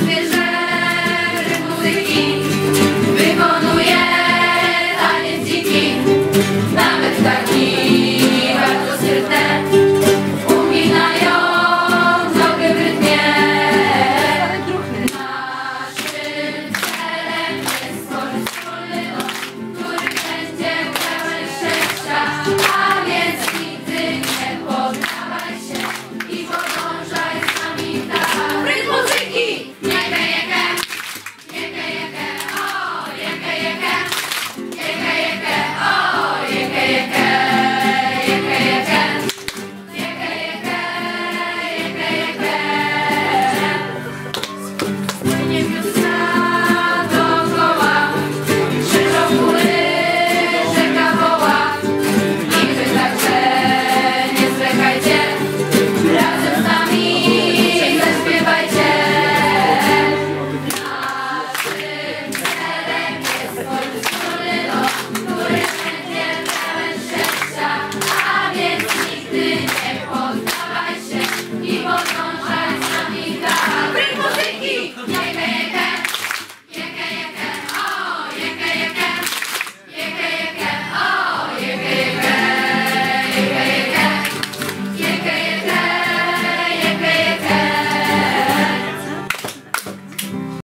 benefits